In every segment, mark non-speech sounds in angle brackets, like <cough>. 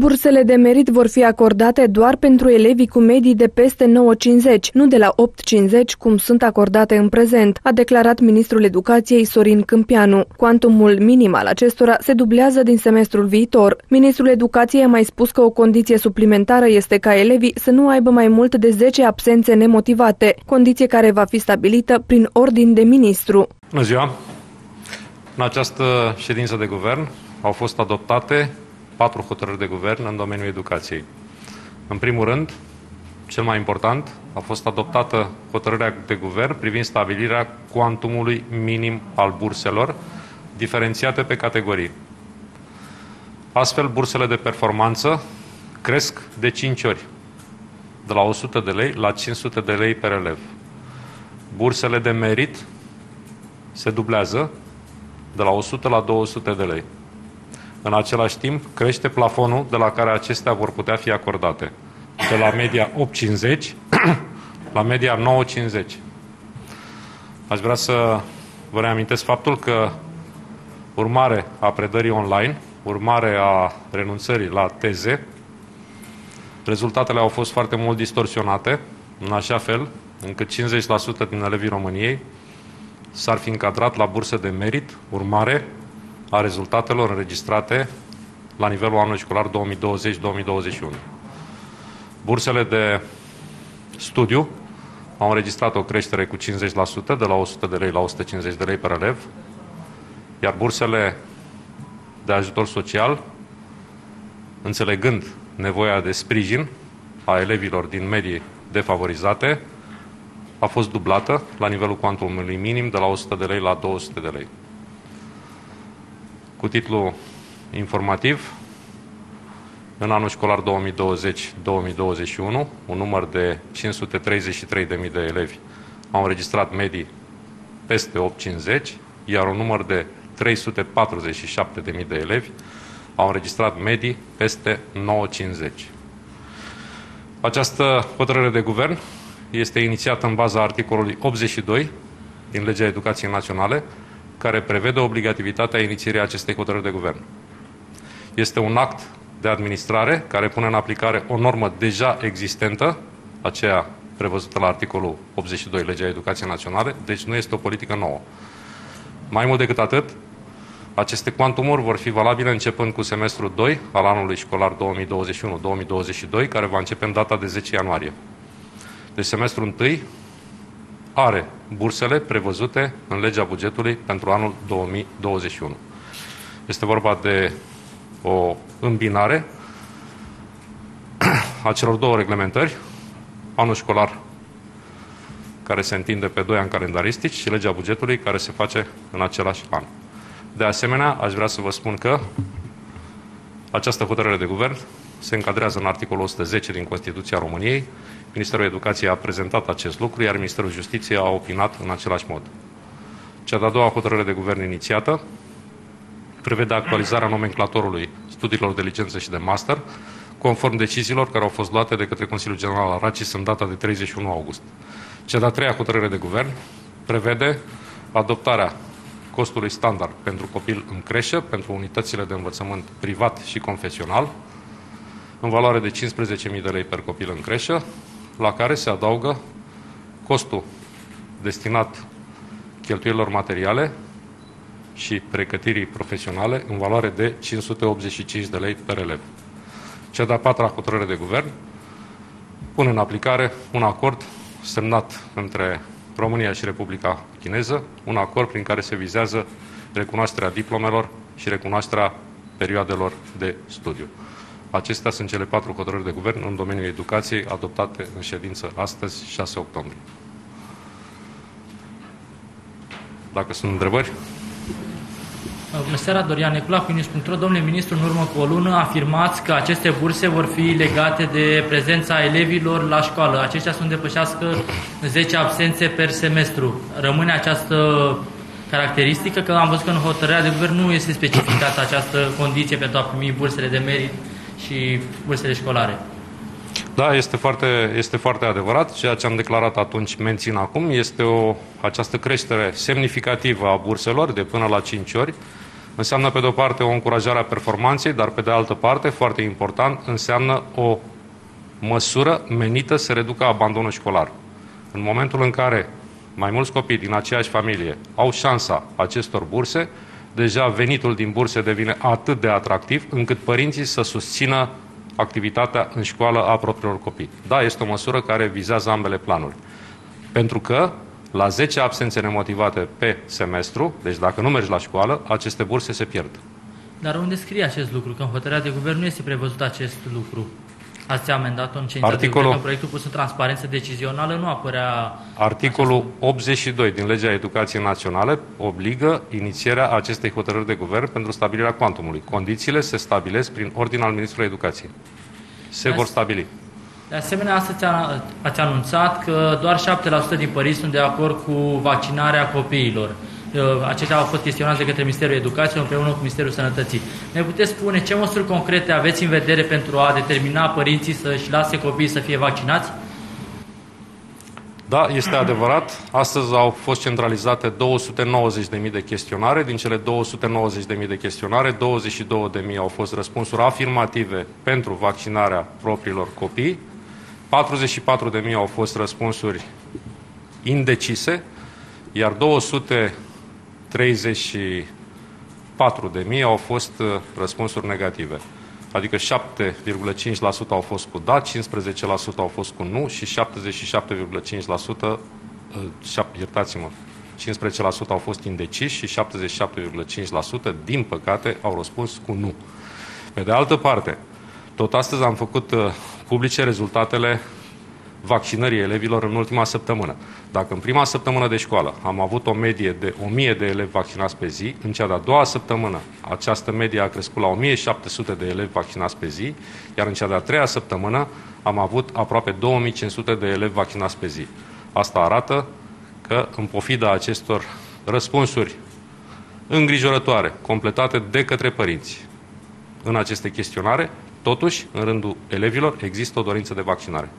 Bursele de merit vor fi acordate doar pentru elevii cu medii de peste 9,50, nu de la 8,50 cum sunt acordate în prezent, a declarat ministrul educației Sorin Câmpianu. Cuantumul minim al acestora se dublează din semestrul viitor. Ministrul educației a mai spus că o condiție suplimentară este ca elevii să nu aibă mai mult de 10 absențe nemotivate, condiție care va fi stabilită prin ordin de ministru. Bună ziua! În această ședință de guvern au fost adoptate patru hotărâri de guvern în domeniul educației. În primul rând, cel mai important, a fost adoptată hotărârea de guvern privind stabilirea cuantumului minim al burselor, diferențiate pe categorii. Astfel, bursele de performanță cresc de 5 ori, de la 100 de lei la 500 de lei per elev. Bursele de merit se dublează de la 100 la 200 de lei. În același timp, crește plafonul de la care acestea vor putea fi acordate, de la media 8,50 <clears throat> la media 9,50. Aș vrea să vă reamintesc faptul că urmare a predării online, urmare a renunțării la teze, rezultatele au fost foarte mult distorsionate, în așa fel încât 50% din elevii României s-ar fi încadrat la burse de merit, urmare a rezultatelor înregistrate la nivelul anului școlar 2020-2021. Bursele de studiu au înregistrat o creștere cu 50% de la 100 de lei la 150 de lei per elev, iar bursele de ajutor social, înțelegând nevoia de sprijin a elevilor din medii defavorizate, a fost dublată la nivelul cuantumului minim de la 100 de lei la 200 de lei cu titlu informativ în anul școlar 2020-2021, un număr de 533.000 de elevi au înregistrat medii peste 8,50, iar un număr de 347.000 de elevi au înregistrat medii peste 9,50. Această hotărâre de guvern este inițiată în baza articolului 82 din Legea Educației Naționale, care prevede obligativitatea inițierii acestei hotărâri de guvern. Este un act de administrare care pune în aplicare o normă deja existentă, aceea prevăzută la articolul 82 Legea Educației Naționale, deci nu este o politică nouă. Mai mult decât atât, aceste cuantumuri vor fi valabile începând cu semestrul 2 al anului școlar 2021-2022, care va începe în data de 10 ianuarie. Deci semestrul 1 are bursele prevăzute în legea bugetului pentru anul 2021. Este vorba de o îmbinare a celor două reglementări, anul școlar care se întinde pe 2 ani calendaristici și legea bugetului care se face în același an. De asemenea, aș vrea să vă spun că această hotărâre de guvern se încadrează în articolul 110 din Constituția României, Ministerul Educației a prezentat acest lucru, iar Ministerul Justiției a opinat în același mod. Cea de-a doua hotărâre de guvern inițiată prevede actualizarea nomenclatorului studiilor de licență și de master, conform deciziilor care au fost luate de către Consiliul General al RACIS în data de 31 august. Cea de-a treia hotărâre de guvern prevede adoptarea costului standard pentru copil în creșă, pentru unitățile de învățământ privat și confesional, în valoare de 15.000 de lei per copil în creșă, la care se adaugă costul destinat cheltuielor materiale și pregătirii profesionale în valoare de 585 de lei per elev. Cea de-a patra hotărâre de guvern pune în aplicare un acord semnat între România și Republica Chineză, un acord prin care se vizează recunoașterea diplomelor și recunoașterea perioadelor de studiu. Acestea sunt cele patru hotărâri de guvern în domeniul educației adoptate în ședință astăzi, 6 octombrie. Dacă sunt întrebări? Bună seara, Dorian Necula, cu News.ro. Domnule ministru, în urmă cu o lună afirmați că aceste burse vor fi legate de prezența elevilor la școală. Aceștia sunt depășească 10 absențe per semestru. Rămâne această caracteristică că am văzut că în hotărârea de guvern nu este specificată această condiție pentru a primi bursele de merit și bursele școlare. Da, este foarte, este foarte adevărat. Ceea ce am declarat atunci mențin acum este o, această creștere semnificativă a burselor de până la 5 ori, Înseamnă, pe de o parte, o încurajare a performanței, dar, pe de altă parte, foarte important, înseamnă o măsură menită să reducă abandonul școlar. În momentul în care mai mulți copii din aceeași familie au șansa acestor burse, deja venitul din burse devine atât de atractiv încât părinții să susțină activitatea în școală a propriilor copii. Da, este o măsură care vizează ambele planuri. Pentru că la 10 absențe nemotivate pe semestru, deci dacă nu mergi la școală, aceste burse se pierd. Dar unde scrie acest lucru? Că în hotărârea de guvern nu este prevăzut acest lucru. Ați amendat-o în ședința Articolul... de proiectul pus în transparență decizională nu apărea... Articolul acest... 82 din Legea Educației Naționale obligă inițierea acestei hotărâri de guvern pentru stabilirea cuantumului. Condițiile se stabilesc prin ordin al Ministrului Educației. Se Azi... vor stabili. De asemenea, astăzi ați anunțat că doar 7% din părinți sunt de acord cu vaccinarea copiilor. Uh, aceștia au fost chestionați de către Ministerul Educației împreună cu Ministerul Sănătății. Ne puteți spune ce măsuri concrete aveți în vedere pentru a determina părinții să-și lase copiii să fie vaccinați? Da, este adevărat. Astăzi au fost centralizate 290.000 de chestionare. Din cele 290.000 de chestionare, 22.000 au fost răspunsuri afirmative pentru vaccinarea propriilor copii. 44.000 au fost răspunsuri indecise, iar 234.000 au fost uh, răspunsuri negative. Adică 7,5% au fost cu da, 15% au fost cu nu și 77,5%, uh, iertați-mă, 15% au fost indeciși și 77,5% din păcate au răspuns cu nu. Pe de altă parte, tot astăzi am făcut uh, publice rezultatele vaccinării elevilor în ultima săptămână. Dacă în prima săptămână de școală am avut o medie de 1000 de elevi vaccinați pe zi, în cea de-a doua săptămână această medie a crescut la 1700 de elevi vaccinați pe zi, iar în cea de-a treia săptămână am avut aproape 2500 de elevi vaccinați pe zi. Asta arată că, în pofida acestor răspunsuri îngrijorătoare, completate de către părinți în aceste chestionare, totuși, în rândul elevilor, există o dorință de vaccinare.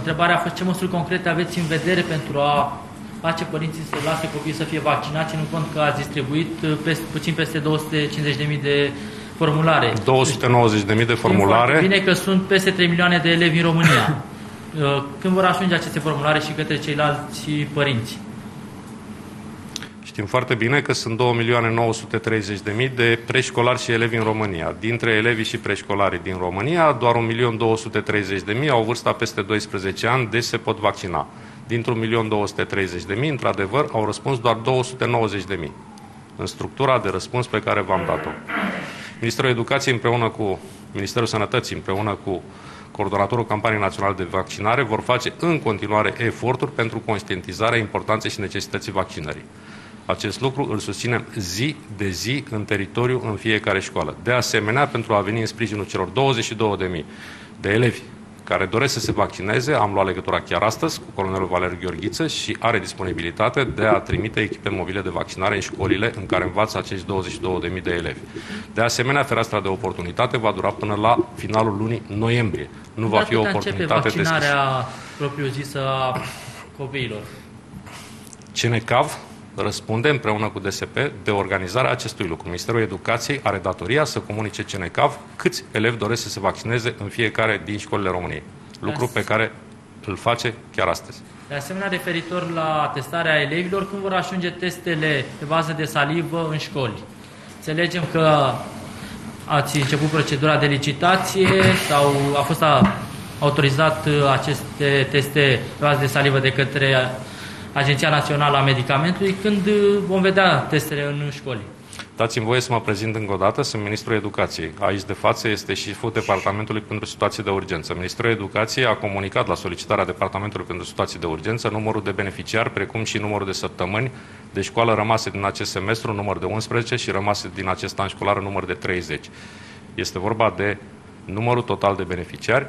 Întrebarea a fost ce măsuri concrete aveți în vedere pentru a face părinții să lase copiii să fie vaccinați, în cont că ați distribuit uh, peste, puțin peste 250.000 de formulare. 290.000 de formulare. Bine că sunt peste 3 milioane de elevi în România. <coughs> Uh, când vor ajunge aceste formulare și către ceilalți părinți? Știm foarte bine că sunt 2.930.000 de preșcolari și elevi în România. Dintre elevii și preșcolarii din România, doar 1.230.000 au vârsta peste 12 ani, deci se pot vaccina. Dintr-un 1.230.000, într-adevăr, au răspuns doar 290.000 în structura de răspuns pe care v-am dat-o. Ministerul Educației împreună cu Ministerul Sănătății, împreună cu coordonatorul campaniei naționale de vaccinare, vor face în continuare eforturi pentru conștientizarea importanței și necesității vaccinării. Acest lucru îl susținem zi de zi în teritoriu, în fiecare școală. De asemenea, pentru a veni în sprijinul celor 22.000 de elevi care doresc să se vaccineze, am luat legătura chiar astăzi cu colonelul Valeriu Gheorghiță și are disponibilitate de a trimite echipe mobile de vaccinare în școlile în care învață acești 22.000 de elevi. De asemenea, fereastra de oportunitate va dura până la finalul lunii noiembrie. Nu va fi o oportunitate de vaccinarea propriu-zisă a copiilor? CNCAV răspunde împreună cu DSP de organizarea acestui lucru. Ministerul Educației are datoria să comunice CNCAV câți elevi doresc să se vaccineze în fiecare din școlile României. Lucru pe care îl face chiar astăzi. De asemenea, referitor la testarea elevilor, când vor ajunge testele pe bază de salivă în școli? Înțelegem că ați început procedura de licitație sau a fost autorizat aceste teste pe bază de salivă de către Agenția Națională a Medicamentului când uh, vom vedea testele în școli. Dați-mi voie să mă prezint încă o dată, sunt Ministrul Educației. Aici de față este și șeful Departamentului pentru Situații de Urgență. Ministrul Educației a comunicat la solicitarea Departamentului pentru Situații de Urgență numărul de beneficiari, precum și numărul de săptămâni de școală rămase din acest semestru, număr de 11, și rămase din acest an școlar, număr de 30. Este vorba de numărul total de beneficiari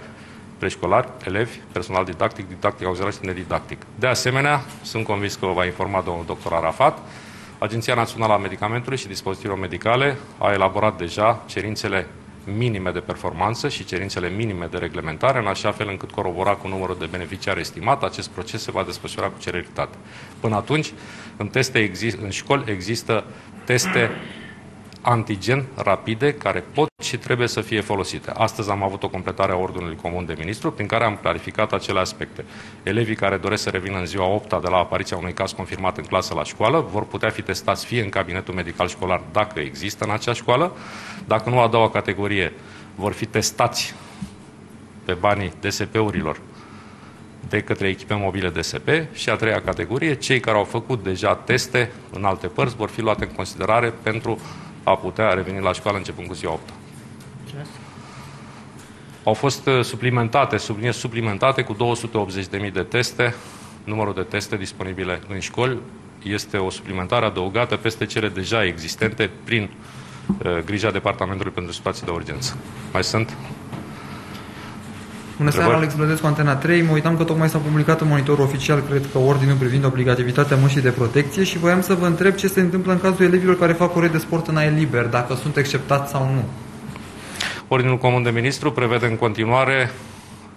preșcolari, elevi, personal didactic, didactic auxiliar și nedidactic. De asemenea, sunt convins că vă va informa domnul dr. Arafat, Agenția Națională a Medicamentului și Dispozitivelor Medicale a elaborat deja cerințele minime de performanță și cerințele minime de reglementare, în așa fel încât corobora cu numărul de beneficiari estimat, acest proces se va desfășura cu celeritate. Până atunci, în, teste exist, în școli există teste antigen rapide care pot și trebuie să fie folosite. Astăzi am avut o completare a Ordinului Comun de Ministru prin care am clarificat acele aspecte. Elevii care doresc să revină în ziua 8 de la apariția unui caz confirmat în clasă la școală vor putea fi testați fie în cabinetul medical școlar dacă există în acea școală, dacă nu a doua categorie vor fi testați pe banii DSP-urilor de către echipe mobile DSP și a treia categorie, cei care au făcut deja teste în alte părți vor fi luate în considerare pentru a putea reveni la școală începând cu ziua 8. Au fost uh, suplimentate, subliniez suplimentate cu 280.000 de teste, numărul de teste disponibile în școli este o suplimentare adăugată peste cele deja existente prin uh, grija Departamentului pentru Situații de Urgență. Mai sunt? Bună seara, Alex Blădescu, Antena 3. Mă uitam că tocmai s-a publicat în monitorul oficial, cred că ordinul privind obligativitatea mășii de protecție și voiam să vă întreb ce se întâmplă în cazul elevilor care fac ore de sport în aer liber, dacă sunt acceptați sau nu. Ordinul Comun de Ministru prevede în continuare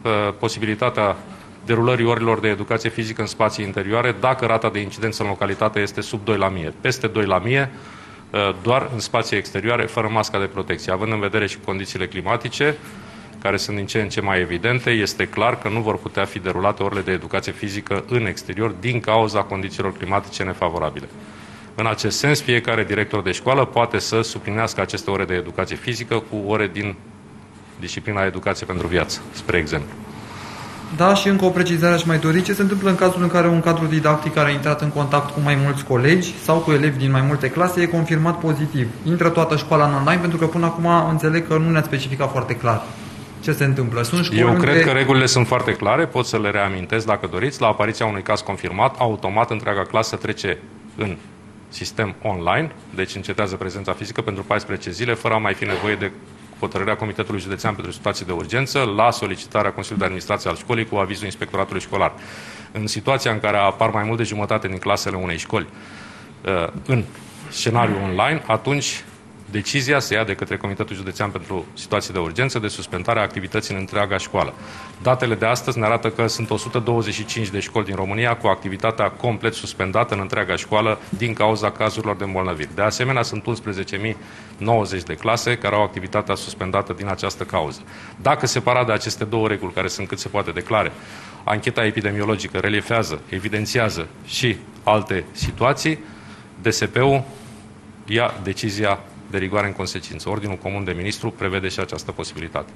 uh, posibilitatea derulării orilor de educație fizică în spații interioare dacă rata de incidență în localitate este sub 2 la mie. Peste 2 la mie, uh, doar în spații exterioare, fără masca de protecție. Având în vedere și condițiile climatice, care sunt din ce în ce mai evidente, este clar că nu vor putea fi derulate orele de educație fizică în exterior din cauza condițiilor climatice nefavorabile. În acest sens, fiecare director de școală poate să suplinească aceste ore de educație fizică cu ore din disciplina educație pentru viață, spre exemplu. Da, și încă o precizare aș mai dori. Ce se întâmplă în cazul în care un cadru didactic care a intrat în contact cu mai mulți colegi sau cu elevi din mai multe clase e confirmat pozitiv? Intră toată școala în online pentru că până acum înțeleg că nu ne-ați specificat foarte clar ce se întâmplă. Sunt școli Eu unde... cred că regulile sunt foarte clare, pot să le reamintesc dacă doriți. La apariția unui caz confirmat, automat întreaga clasă trece în sistem online, deci încetează prezența fizică pentru 14 zile, fără a mai fi nevoie de hotărârea Comitetului Județean pentru Situații de Urgență la solicitarea Consiliului de Administrație al școlii cu avizul Inspectoratului Școlar. În situația în care apar mai mult de jumătate din clasele unei școli uh, în scenariu online, atunci Decizia se ia de către Comitetul Județean pentru Situații de Urgență de suspendare a activității în întreaga școală. Datele de astăzi ne arată că sunt 125 de școli din România cu activitatea complet suspendată în întreaga școală din cauza cazurilor de îmbolnăviri. De asemenea, sunt 11.090 de clase care au activitatea suspendată din această cauză. Dacă separat de aceste două reguli, care sunt cât se poate declare, ancheta epidemiologică reliefează, evidențiază și alte situații, DSP-ul ia decizia de rigoare în consecință. Ordinul Comun de Ministru prevede și această posibilitate.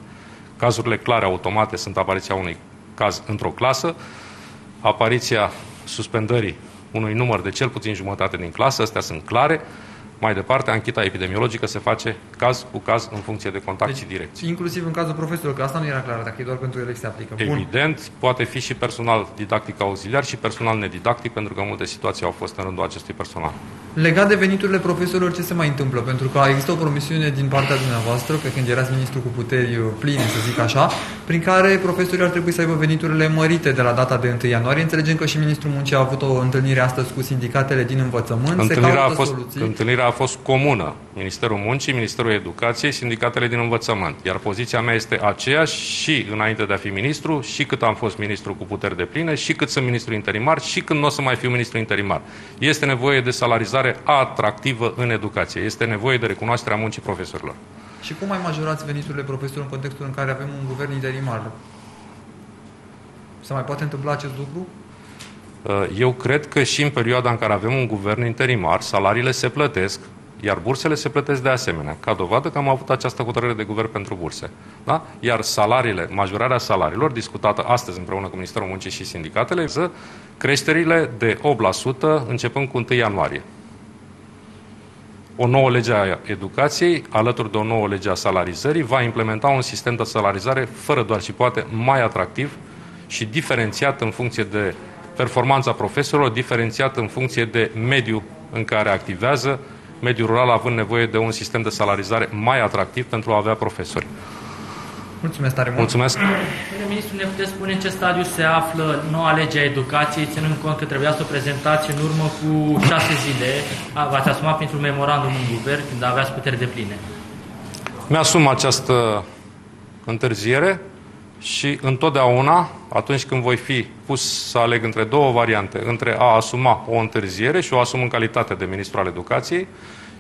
Cazurile clare automate sunt apariția unui caz într-o clasă, apariția suspendării unui număr de cel puțin jumătate din clasă, astea sunt clare, mai departe, ancheta epidemiologică se face caz cu caz în funcție de contact deci, și direcție. Inclusiv în cazul profesorilor, că asta nu era clar, dacă e doar pentru ele se aplică. Evident, Bun. poate fi și personal didactic auxiliar și personal nedidactic, pentru că multe situații au fost în rândul acestui personal. Legat de veniturile profesorilor, ce se mai întâmplă? Pentru că există o promisiune din partea dumneavoastră, că când erați ministru cu puteri pline, să zic așa, prin care profesorii ar trebui să aibă veniturile mărite de la data de 1 ianuarie. Înțelegem că și ministrul muncii a avut o întâlnire astăzi cu sindicatele din învățământ. Întâlnirea, a fost, soluții. întâlnirea a fost comună. Ministerul Muncii, Ministerul Educației, sindicatele din învățământ. Iar poziția mea este aceeași și înainte de a fi ministru, și cât am fost ministru cu puteri de pline, și cât sunt ministru interimar, și când nu o să mai fiu ministru interimar. Este nevoie de salarizare atractivă în educație. Este nevoie de recunoașterea muncii profesorilor. Și cum mai majorați veniturile profesorilor în contextul în care avem un guvern interimar? Se mai poate întâmpla acest lucru? Uh, eu cred că și în perioada în care avem un guvern interimar, salariile se plătesc, iar bursele se plătesc de asemenea. Ca dovadă că am avut această hotărâre de guvern pentru burse. Da? Iar salariile, majorarea salariilor, discutată astăzi împreună cu Ministerul Muncii și sindicatele, creșterile de 8% începând cu 1 ianuarie. O nouă lege a educației, alături de o nouă lege a salarizării, va implementa un sistem de salarizare fără doar și poate mai atractiv și diferențiat în funcție de performanța profesorilor, diferențiat în funcție de mediu în care activează, mediul rural având nevoie de un sistem de salarizare mai atractiv pentru a avea profesori. Mulțumesc tare mult. Mulțumesc. Domnule ministru, ne puteți spune în ce stadiu se află noua lege a educației, ținând cont că trebuia să o prezentați în urmă cu șase zile. V-ați asumat pentru memorandum în guvern când aveați puteri de pline. Mi-asum această întârziere și întotdeauna, atunci când voi fi pus să aleg între două variante, între a asuma o întârziere și o asum în calitate de ministru al educației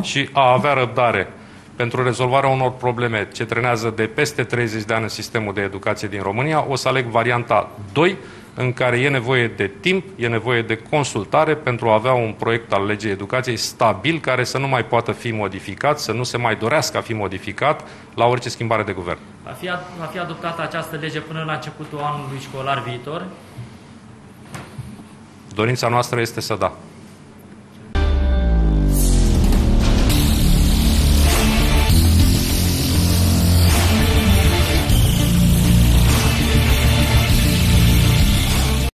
și a avea răbdare pentru rezolvarea unor probleme ce trenează de peste 30 de ani în sistemul de educație din România, o să aleg varianta 2, în care e nevoie de timp, e nevoie de consultare pentru a avea un proiect al legii educației stabil, care să nu mai poată fi modificat, să nu se mai dorească a fi modificat la orice schimbare de guvern. Va fi, va fi adoptată această lege până la începutul anului școlar viitor? Dorința noastră este să da.